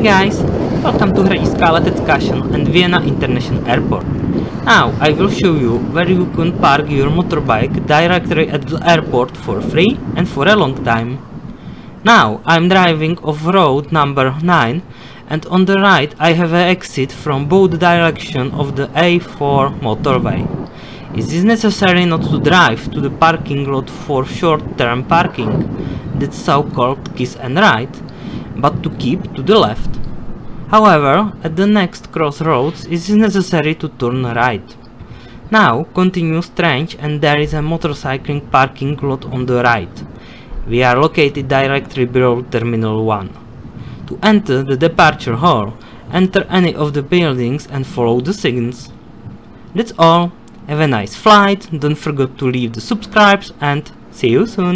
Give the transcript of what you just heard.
guys, welcome to Hradišťská Letecká and Vienna International Airport. Now I will show you where you can park your motorbike directly at the airport for free and for a long time. Now I'm driving off road number 9 and on the right I have an exit from both direction of the A4 motorway. It is necessary not to drive to the parking lot for short-term parking, that's so-called kiss and ride, but to keep to the left. However, at the next crossroads it is necessary to turn right. Now continue straight and there is a motorcycling parking lot on the right. We are located directly below Terminal 1. To enter the departure hall, enter any of the buildings and follow the signals. That's all. Have a nice flight, don't forget to leave the subscribes and see you soon.